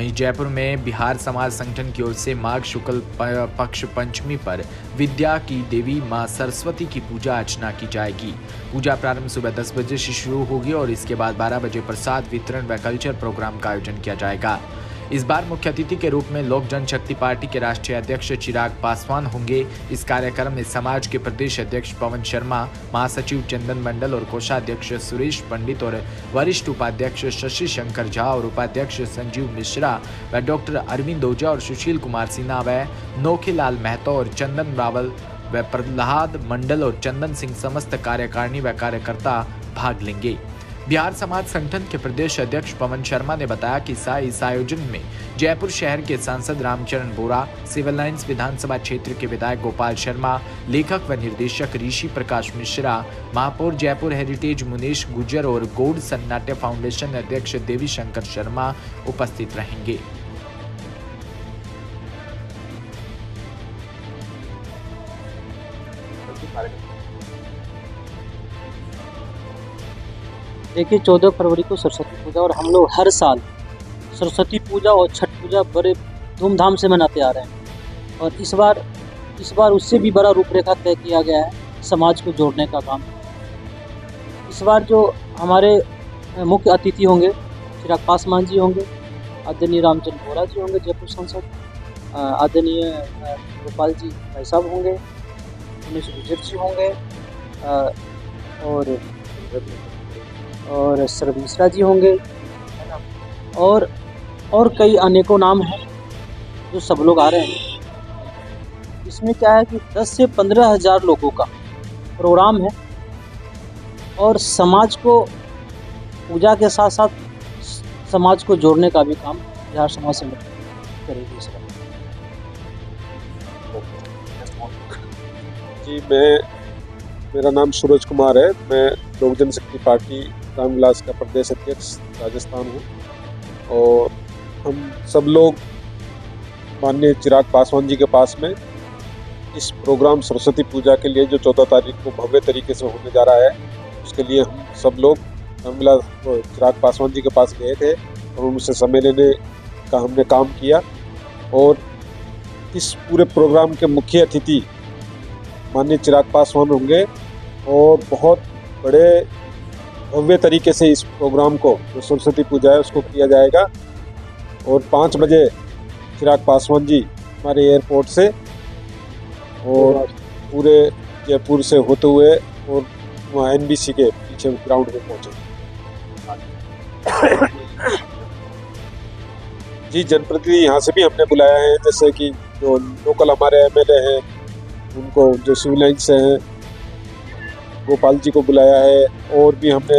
वहीं जयपुर में बिहार समाज संगठन की ओर से माघ शुक्ल पक्ष पंचमी पर विद्या की देवी माँ सरस्वती की पूजा अर्चना की जाएगी। पूजा प्रारंभ सुबह 10 बजे से शुरू होगी और इसके बाद 12 बजे प्रसाद वितरण व कल्चर प्रोग्राम का आयोजन किया जाएगा। इस बार मुख्य अतिथि के रूप में लोक जनशक्ति पार्टी के राष्ट्रीय अध्यक्ष चिराग पासवान होंगे। इस कार्यक्रम में समाज के प्रदेश अध्यक्ष पवन शर्मा, महासचिव चंदन मंडल और कोषाध्यक्ष सुरेश पंडित और वरिष्ठ उपाध्यक्ष शशि शंकर झा और उपाध्यक्ष संजीव मिश्रा व डॉक्टर अरविंद ओझा और सुशील कुमार सिन्हा व नोखीलाल महतो और चंदन रावल व प्रहलाद मंडल और चंदन सिंह समस्त कार्यकारिणी व कार्यकर्ता भाग लेंगे। बिहार समाज संगठन के प्रदेश अध्यक्ष पवन शर्मा ने बताया कि इस आयोजन में जयपुर शहर के सांसद रामचरण बोरा, सिविल लाइन्स विधानसभा क्षेत्र के विधायक गोपाल शर्मा, लेखक व निर्देशक ऋषि प्रकाश मिश्रा, महापौर जयपुर हेरिटेज मुनेश गुजर और गोड सन्नाट्य फाउंडेशन अध्यक्ष देवी शंकर शर्मा उपस्थित रहेंगे। देखिए, चौदह फरवरी को सरस्वती पूजा और हम लोग हर साल सरस्वती पूजा और छठ पूजा बड़े धूमधाम से मनाते आ रहे हैं। और इस बार इस बार उससे भी बड़ा रूपरेखा तय किया गया है समाज को जोड़ने का काम। इस बार जो हमारे मुख्य अतिथि होंगे चिराग पासवान जी होंगे, आदरणीय रामचंद्र बोरा जी होंगे, जयपुर सांसद आदरणीय गोपाल जी भाई साहब होंगे उन्नीस गुजर जी होंगे और और सर मिश्रा जी होंगे। और और कई अनेकों नाम हैं जो सब लोग आ रहे हैं। इसमें क्या है कि 10 से पंद्रह हज़ार लोगों का प्रोग्राम है और समाज को, पूजा के साथ साथ समाज को जोड़ने का भी काम बिहार समाज संगठन करेगी जी मैं, मेरा नाम सूरज कुमार है। मैं लोक जनशक्ति पार्टी रामविलास का प्रदेश अध्यक्ष राजस्थान हूँ। और हम सब लोग माननीय चिराग पासवान जी के पास में इस प्रोग्राम सरस्वती पूजा के लिए जो चौदह तारीख को भव्य तरीके से होने जा रहा है, उसके लिए हम सब लोग रामविलास चिराग पासवान जी के पास गए थे और उनसे समय लेने का हमने काम किया। और इस पूरे प्रोग्राम के मुख्य अतिथि माननीय चिराग पासवान होंगे और बहुत बड़े भव्य तरीके से इस प्रोग्राम को, जो सरस्वती पूजा है, उसको किया जाएगा। और पाँच बजे चिराग पासवान जी हमारे एयरपोर्ट से और पूरे जयपुर से होते हुए और वहाँ एन के पीछे ग्राउंड में पहुँचे। जी, जनप्रतिनिधि यहाँ से भी हमने बुलाया है, जैसे कि जो लोकल हमारे एमएलए हैं, उनको जो सिविल लाइन से हैं गोपाल जी को बुलाया है और भी हमने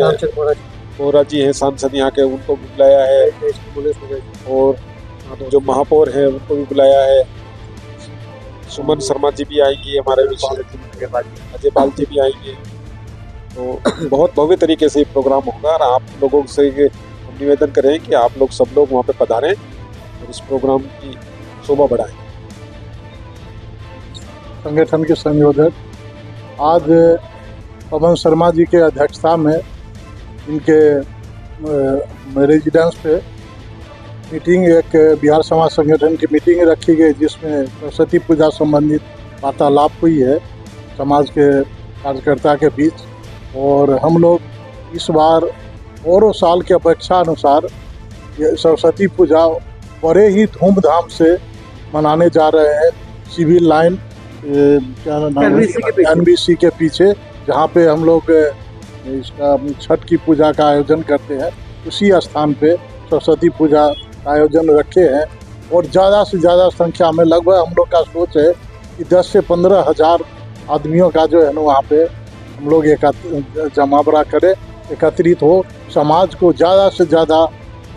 बोरा जी हैं सांसद यहाँ के उनको भी बुलाया है। और जो महापौर हैं उनको भी बुलाया है। सुमन शर्मा जी भी आएँगी हमारे बीच अजय पाल जी। भी आएँगे। तो बहुत भव्य तरीके से ये प्रोग्राम होगा और आप लोगों से हम निवेदन करें कि आप लोग सब लोग वहाँ पे पधारें और इस प्रोग्राम की शोभा बढ़ाएँ। संगठन के संयोजक आज पवन शर्मा जी के अध्यक्षता में इनके रेजिडेंस पे मीटिंग एक बिहार समाज संगठन की मीटिंग रखी गई जिसमें सरस्वती पूजा संबंधित वार्तालाप हुई है समाज के कार्यकर्ता के बीच। और हम लोग इस बार और साल के अपेक्षा अनुसार ये सरस्वती पूजा बड़े ही धूमधाम से मनाने जा रहे हैं। सिविल लाइन क्या नाम NBC के पीछे। जहाँ पे हम लोग इसका छठ की पूजा का आयोजन करते हैं, उसी स्थान पे सरस्वती पूजा का आयोजन रखे हैं। और ज़्यादा से ज़्यादा संख्या में लगभग हम लोग का सोच है कि 10 से पंद्रह हज़ार आदमियों का जो है ना वहाँ पे हम लोग जमावड़ा करें, एकत्रित हो, समाज को ज़्यादा से ज़्यादा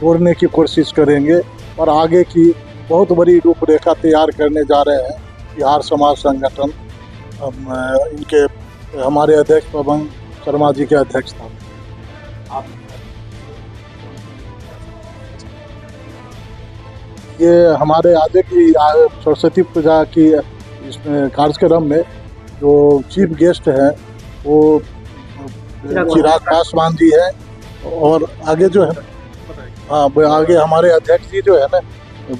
जोड़ने की कोशिश करेंगे और आगे की बहुत बड़ी रूपरेखा तैयार करने जा रहे हैं बिहार समाज संगठन इनके हमारे अध्यक्ष पवन शर्मा जी के अध्यक्ष था। ये हमारे आगे की सरस्वती पूजा की इसमें कार्यक्रम में जो चीफ गेस्ट हैं वो चिराग पासवान जी हैं और आगे जो है हाँ आगे हमारे अध्यक्ष जी जो है ना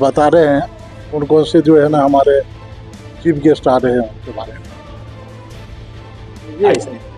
बता रहे हैं कौन से जो है ना हमारे चीफ गेस्ट आ रहे हैं उनके बारे में। はい、ですね。